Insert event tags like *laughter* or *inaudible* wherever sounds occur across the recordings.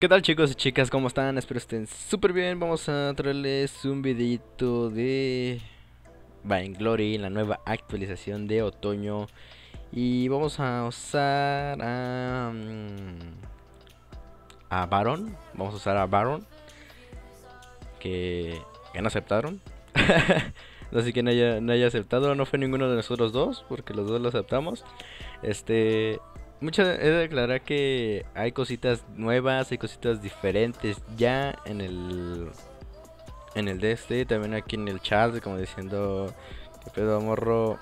¿Qué tal chicos y chicas? ¿Cómo están? Espero estén súper bien. Vamos a traerles un videito de Vainglory, la nueva actualización de otoño. Y vamos a usar a... mm, A Baron. Vamos a usar a Baron. Que, que no aceptaron. *laughs* Así que no haya, no haya aceptado. No fue ninguno de nosotros dos. Porque los dos lo aceptamos. Este... Mucha, he de declarar que hay cositas nuevas, hay cositas diferentes ya en el en el de también aquí en el chat, como diciendo que pedo morro,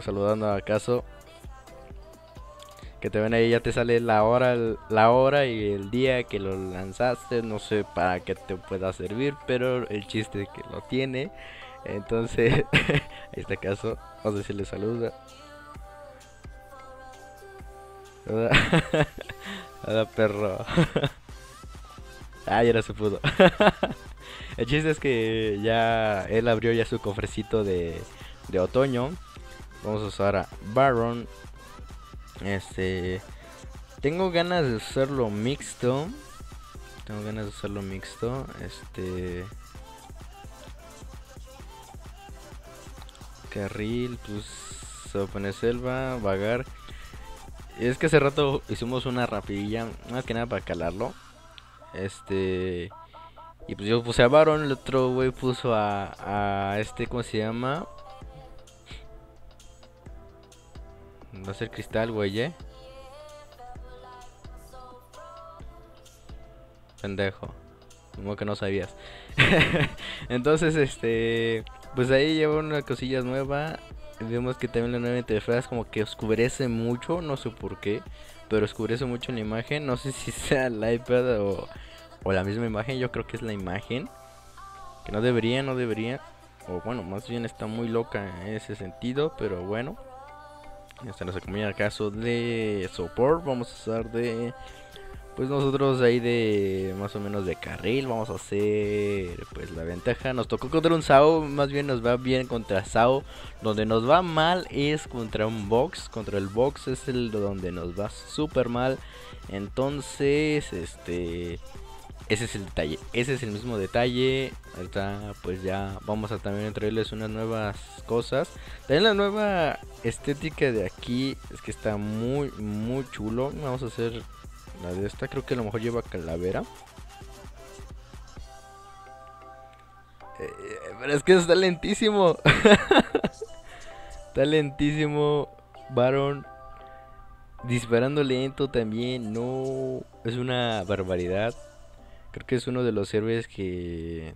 saludando a Caso. Que te ven ahí ya te sale la hora, la hora y el día que lo lanzaste, no sé para qué te pueda servir, pero el chiste es que lo tiene. Entonces, *laughs* ahí está Caso, vamos a decirle saluda. *laughs* Hola, perro. ah, ya no se pudo. *laughs* El chiste es que ya él abrió ya su cofrecito de, de otoño. Vamos a usar a Baron. Este. Tengo ganas de usarlo mixto. Tengo ganas de usarlo mixto. Este. Carril, pues. Se pone selva, vagar. Es que hace rato hicimos una rapidilla, más que nada para calarlo. Este. Y pues yo puse a Baron, el otro güey puso a, a este, ¿cómo se llama? Va a ser cristal, güey, ¿eh? Pendejo. Como que no sabías. *laughs* Entonces, este. Pues ahí lleva una cosilla nueva. Vemos que también la nueva interfaz como que oscurece mucho, no sé por qué, pero oscurece mucho la imagen. No sé si *laughs* sea el iPad o, o la misma imagen, yo creo que es la imagen. Que no debería, no debería. O bueno, más bien está muy loca en ese sentido, pero bueno. Hasta nos acompaña el caso de support. Vamos a usar de pues nosotros ahí de más o menos de carril vamos a hacer pues la ventaja. Nos tocó contra un Sao, más bien nos va bien contra Sao. Donde nos va mal es contra un box. Contra el box es el donde nos va súper mal. Entonces, este... Ese es el detalle, ese es el mismo detalle. Ahorita pues ya vamos a también traerles unas nuevas cosas. También la nueva estética de aquí es que está muy muy chulo. Vamos a hacer la de esta creo que a lo mejor lleva calavera. Eh, pero es que está lentísimo. *laughs* está lentísimo. Baron. Disparando lento también. No. Es una barbaridad. Creo que es uno de los héroes que.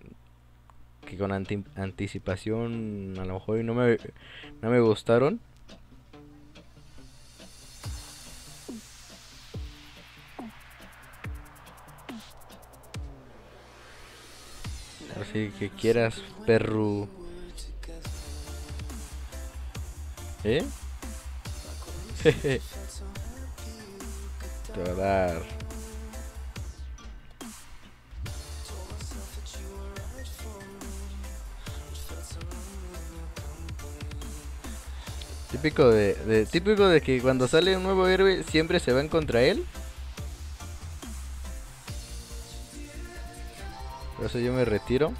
Que con anti anticipación a lo mejor no me, no me gustaron. Que quieras, perro. ¿Eh? *laughs* Te va a dar. Típico de, de, típico de que cuando sale un nuevo héroe siempre se van contra él. Por eso yo me retiro.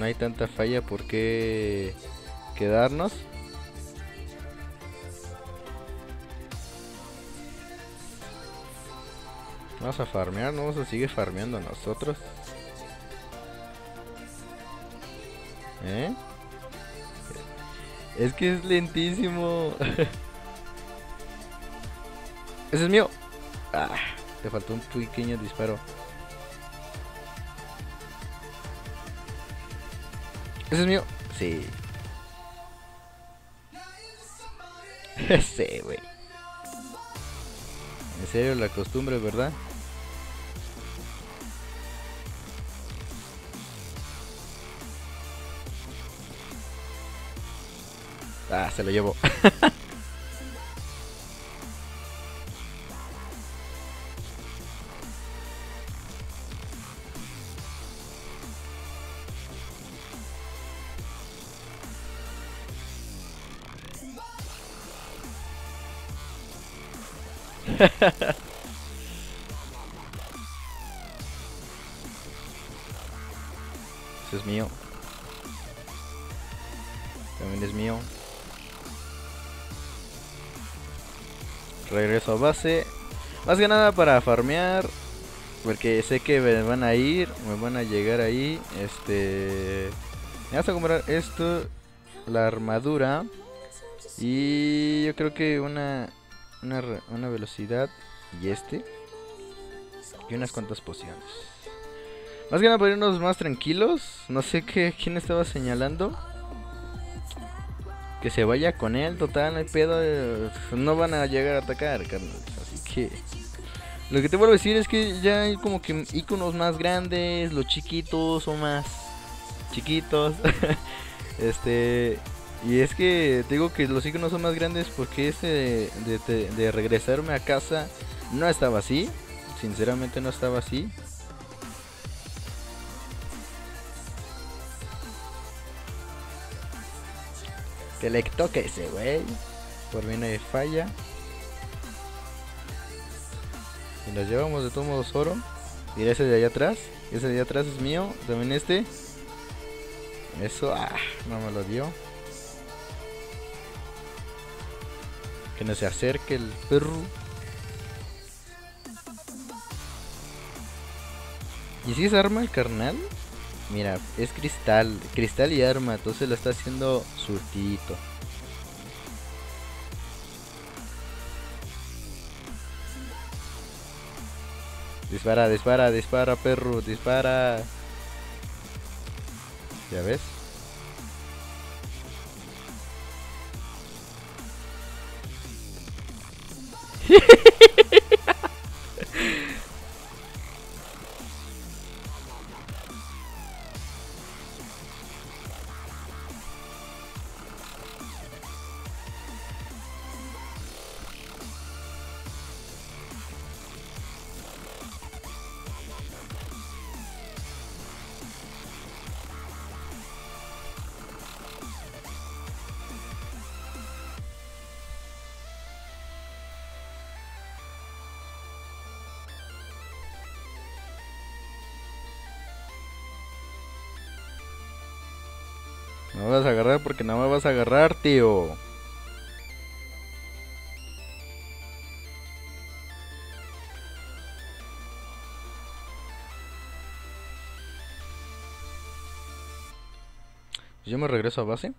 No hay tanta falla por qué quedarnos. Vamos a farmear, no vamos a seguir farmeando nosotros. ¿Eh? Es que es lentísimo. *laughs* Ese es mío. Ah. Te faltó un pequeño disparo. ¿Ese es mío? Sí. *laughs* sí, güey. En serio, la costumbre, ¿verdad? Ah, se lo llevo. *laughs* Ese es mío. También es mío. Regreso a base. Más que nada para farmear. Porque sé que me van a ir. Me van a llegar ahí. Este. Me vas a comprar esto. La armadura. Y yo creo que una. Una, una velocidad. Y este. Y unas cuantas pociones. Más que nada para irnos más tranquilos. No sé qué, quién estaba señalando. Que se vaya con él, total, no hay pedo. eh, No van a llegar a atacar, carnal. Así que. Lo que te vuelvo a decir es que ya hay como que iconos más grandes. Los chiquitos son más chiquitos. *laughs* este. Y es que digo que los iconos son más grandes porque de- de- de regresarme a casa no estaba así. Sinceramente no estaba así. Que le toque ese güey. Por mí falla. Y nos llevamos de todos modos oro. Y ese de allá atrás. Ese de allá atrás es mío. También este. Eso, ah, no me lo dio. Que no se acerque el perro. ¿Y si es arma el carnal? Mira, es cristal, cristal y arma, entonces lo está haciendo surtito. Dispara, dispara, dispara, perro, dispara. ¿Ya ves? No me vas a agarrar porque no me vas a agarrar, tío. Yo me regreso a base.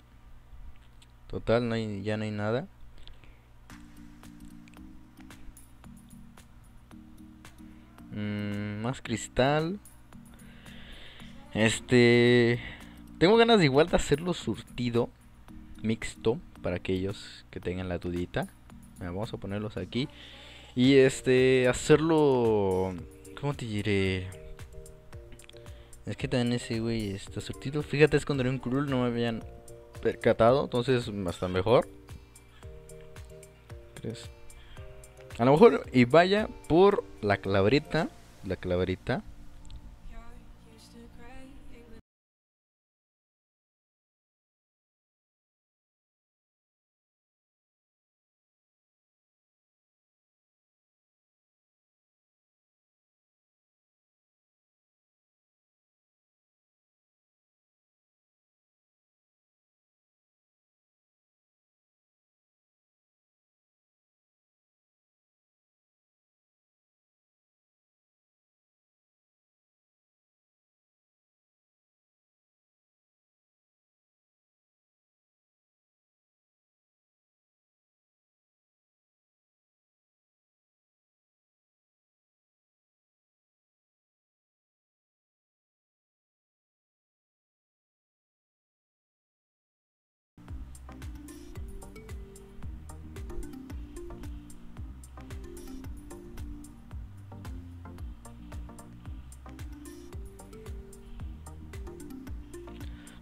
Total, no hay, ya no hay nada. Mm, más cristal. Este... Tengo ganas de igual de hacerlo surtido mixto para aquellos que tengan la dudita. Vamos a ponerlos aquí. Y este, hacerlo... ¿Cómo te diré? Es que también ese güey está surtido. Fíjate, es con un Cruel, no me habían percatado. Entonces, hasta mejor. A lo mejor, y vaya por la claverita. La claverita.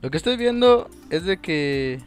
Lo que estoy viendo es de que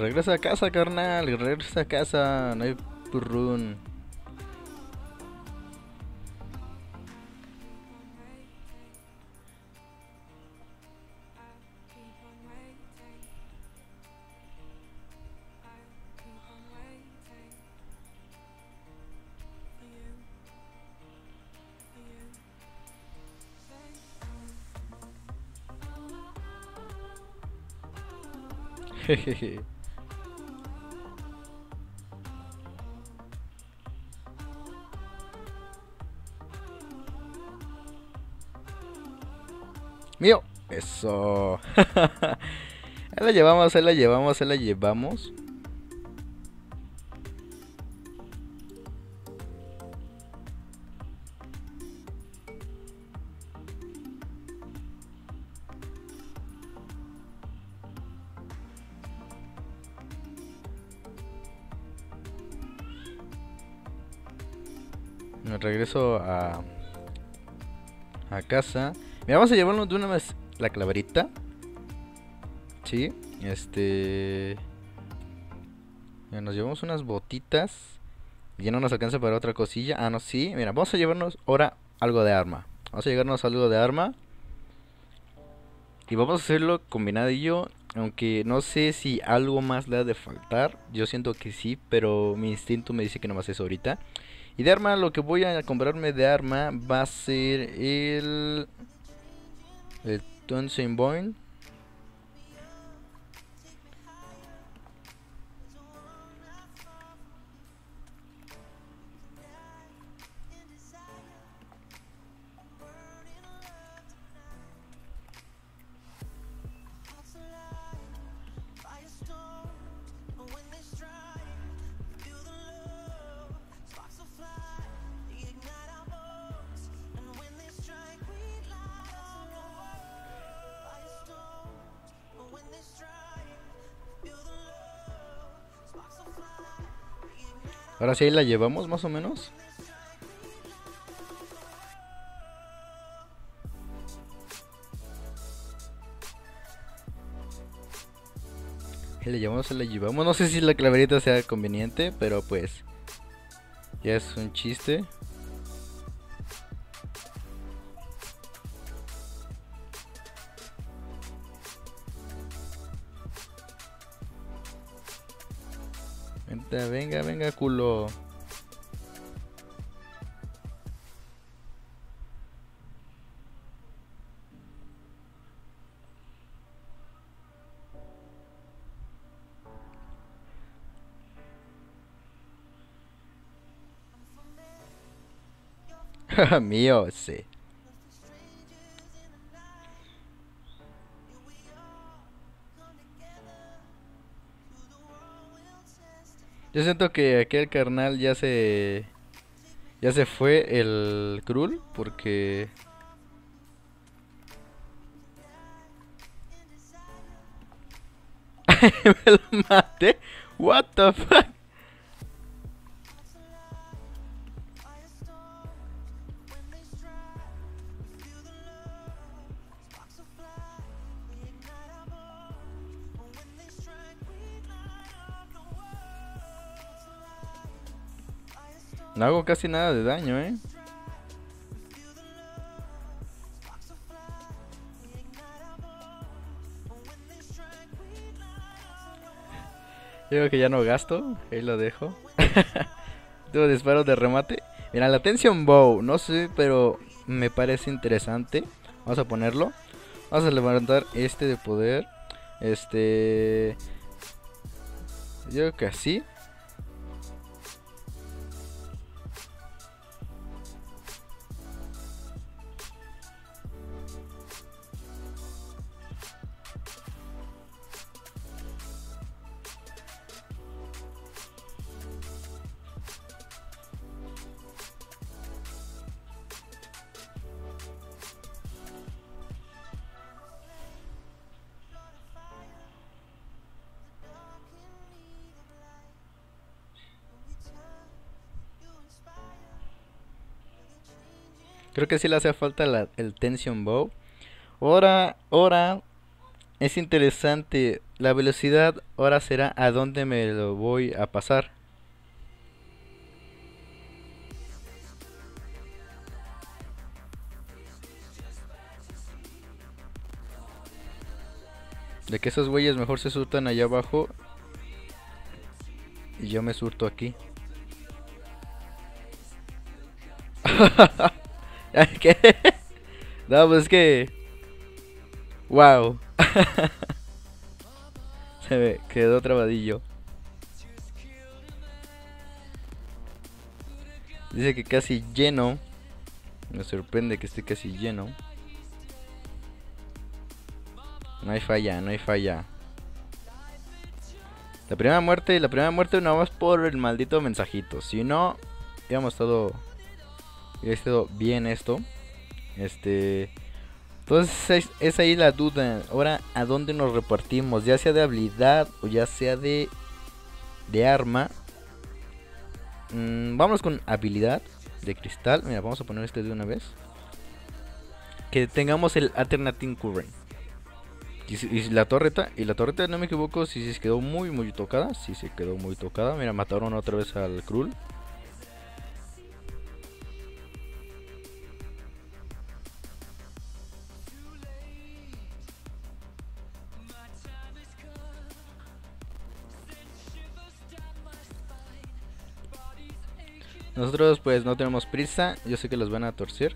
Regresa a casa, carnal. Regresa a casa. No hay purrún. *laughs* Jejeje. Mío. Eso. ahí la llevamos, ahí la llevamos, ahí la llevamos. Me regreso a a casa. Vamos a llevarnos de una vez la claverita. Sí, este. Mira, nos llevamos unas botitas. Ya no nos alcanza para otra cosilla. Ah, no, sí. Mira, vamos a llevarnos ahora algo de arma. Vamos a llevarnos algo de arma. Y vamos a hacerlo combinadillo. Aunque no sé si algo más le ha de faltar. Yo siento que sí, pero mi instinto me dice que no más eso ahorita. Y de arma, lo que voy a comprarme de arma va a ser el. el Twenty Boyne Ahora sí ahí la llevamos más o menos. Ahí la llevamos, ahí la llevamos. No sé si la claverita sea conveniente, pero pues ya es un chiste. Culo. *laughs* Mío, sí. Yo siento que aquel carnal ya se ya se fue el Krul porque *laughs* me lo maté. What the fuck? No hago casi nada de daño, eh. Digo que ya no gasto, ahí lo dejo. *laughs* Tengo disparos de remate. Mira, la Tension Bow, no sé, pero me parece interesante. Vamos a ponerlo. Vamos a levantar este de poder. Este. Yo creo que así. Creo que sí le hace falta el Tension Bow. Ahora, ahora es interesante la velocidad ahora será a dónde me lo voy a pasar. De que esos güeyes mejor se surtan allá abajo. Y yo me surto aquí. *laughs* *laughs* ¿Qué? No, pues es que... Wow. *laughs* Se me quedó trabadillo. Dice que casi lleno. Me sorprende que esté casi lleno. No hay falla, no hay falla. La primera muerte, la primera muerte no más por el maldito mensajito. Si no, hubiéramos estado. Hubiera estado bien esto. Este. Entonces es, ahí la duda. Ahora, ¿a dónde nos repartimos? Ya sea de habilidad o ya sea de. de arma. Mm, vamos con habilidad de cristal. Mira, vamos a poner este de una vez. Que tengamos el Alternating Current. Y, la torreta, y la torreta, no me equivoco, si se quedó muy, muy tocada. Si se quedó muy tocada. Mira, mataron otra vez al Krull. Nosotros pues no tenemos prisa, yo sé que los van a torcer.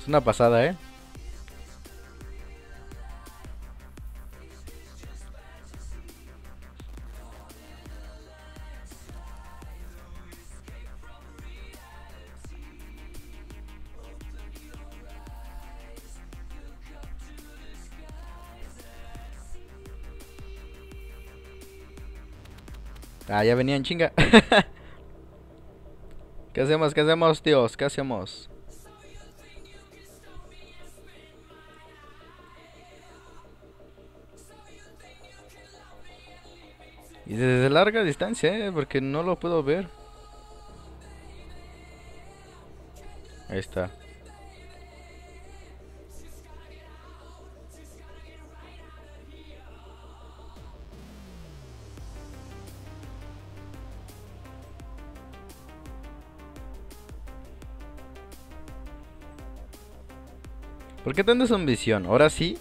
Es una pasada, ¿eh? Ah, ya venían chinga. *laughs* ¿Qué hacemos? ¿Qué hacemos, tíos? ¿Qué hacemos? Y desde larga distancia, ¿eh? Porque no lo puedo ver. Ahí está. ¿Por qué tanto ambición? Ahora sí,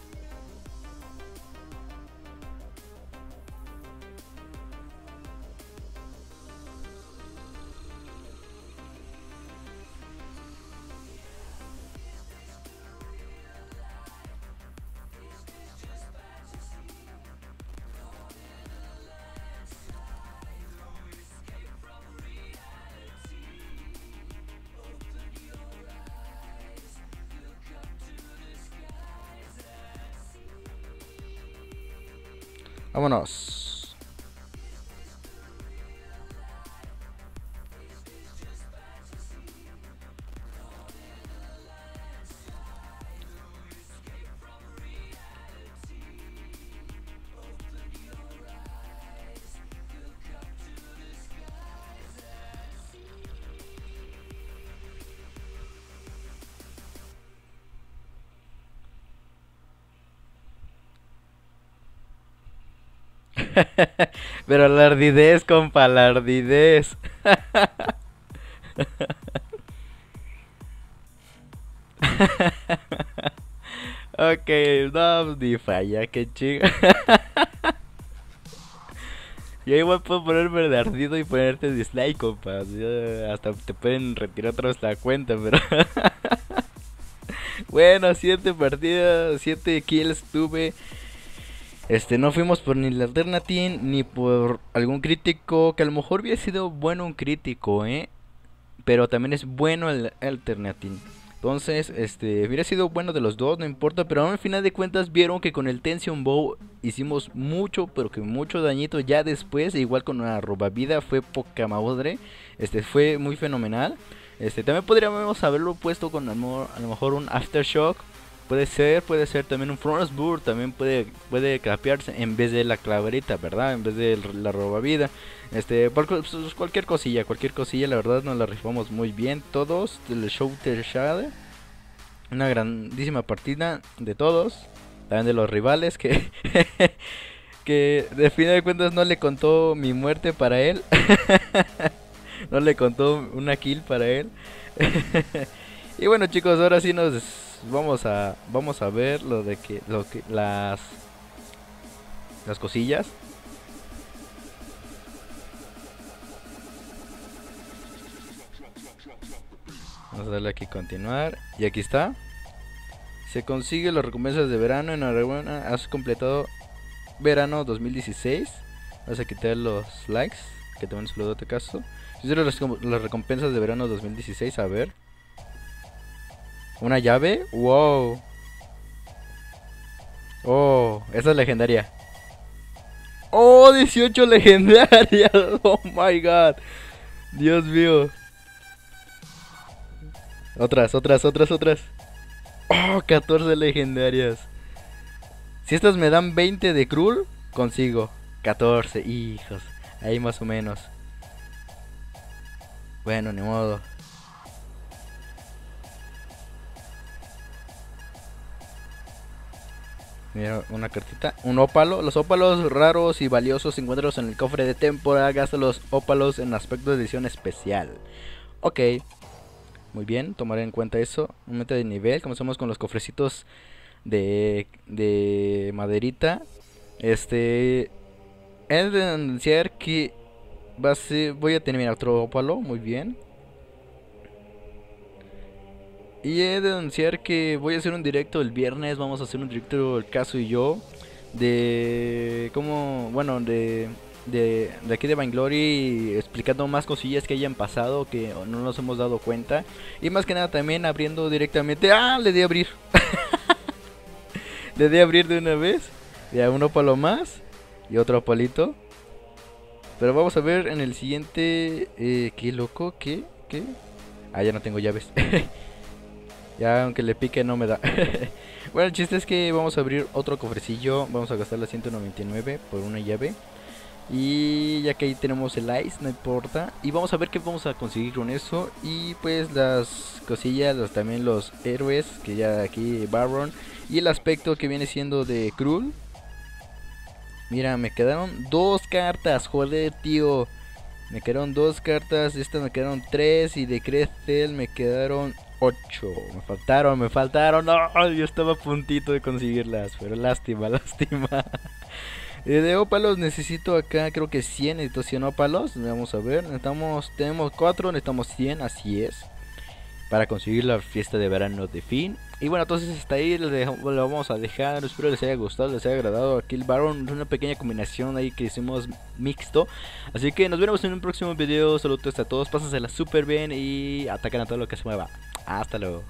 Vámonos. *laughs* Pero la ardidez, compa, la ardidez. *laughs* ok, no, ni falla, que chinga. *laughs* Yo igual puedo ponerme de ardido y ponerte dislike, compa. Hasta te pueden retirar otra vez la cuenta, pero... bueno, siete partidas, siete kills tuve. Este, no fuimos por ni la Alternative ni por algún crítico, que a lo mejor hubiera sido bueno un crítico, ¿eh? Pero también es bueno el Alternative. Entonces, este, hubiera sido bueno de los dos, no importa, pero al final de cuentas vieron que con el Tension Bow hicimos mucho, pero que mucho dañito ya después, igual con la roba vida fue poca madre, este, fue muy fenomenal. Este, también podríamos haberlo puesto con a lo mejor un Aftershock Puede ser, puede ser también un Frostburg, también puede puede capearse en vez de la claverita, ¿verdad? En vez de la roba vida. Este, pues, cualquier cosilla, cualquier cosilla, la verdad nos la rifamos muy bien todos del Shooter Shade. Una grandísima partida de todos, también de los rivales que *laughs* que de fin de cuentas no le contó mi muerte para él. *laughs* no le contó una kill para él. *laughs* y bueno, chicos, ahora sí nos vamos a vamos a ver lo de que lo que las las cosillas. Vamos a darle aquí continuar. Y aquí está. Se consigue las recompensas de verano enhorabuena has completado verano 2016 vas a quitar los likes que te van a te caso. Las, las recompensas de verano 2016 a ver ¿Una llave? ¡Wow! Oh, esa es legendaria. ¡Oh, 18 legendarias! *laughs* ¡Oh, my God! Dios mío. Otras, otras, otras, otras. ¡Oh, 14 legendarias! Si estas me dan 20 de Krull, consigo 14. Hijos. Ahí más o menos. Bueno, ni modo. Mira, una cartita. Un ópalo. Los ópalos raros y valiosos encuentros en el cofre de temporada. Gasta los ópalos en aspecto de edición especial. Ok. Muy bien, tomaré en cuenta eso. Un meta de nivel. Comenzamos con los cofrecitos de, de maderita. Este. Es de anunciar que va voy a terminar otro ópalo. Muy bien. Y he de anunciar que voy a hacer un directo el viernes. Vamos a hacer un directo el caso y yo. De cómo, bueno, de, de, de aquí de Vainglory explicando más cosillas que hayan pasado que no nos hemos dado cuenta. Y más que nada también abriendo directamente. ¡Ah! Le di a abrir. *laughs* le di a abrir de una vez. Ya uno palo más. Y otro palito. Pero vamos a ver en el siguiente. Eh, ¿Qué loco? ¿Qué? ¿Qué? Ah, ya no tengo llaves. *laughs* Ya aunque le pique no me da. *laughs* bueno, el chiste es que vamos a abrir otro cofrecillo. Vamos a gastar la 199 por una llave. Y ya que ahí tenemos el ice, no importa. Y vamos a ver qué vamos a conseguir con eso. Y pues las cosillas, también los héroes, que ya aquí Baron. Y el aspecto que viene siendo de Krull. Mira, me quedaron dos cartas, joder, tío. Me quedaron dos cartas, estas me quedaron tres y de Crestel me quedaron 8. Me faltaron, me faltaron. No, yo estaba a puntito de conseguirlas. Pero lástima, *laughs* lástima. de ópalos necesito acá, creo que 100. Necesito 100 ópalos. Vamos a ver. Necesitamos, tenemos 4, necesitamos 100. Así es. Para conseguir la fiesta de verano de fin. Y bueno, entonces hasta ahí lo, vamos a dejar. Espero les haya gustado, les haya agradado. Aquí el Baron es una pequeña combinación ahí que hicimos mixto. Así que nos vemos en un próximo video. Saludos a todos, pásensela súper bien y atacan a todo lo que se mueva. Hasta luego.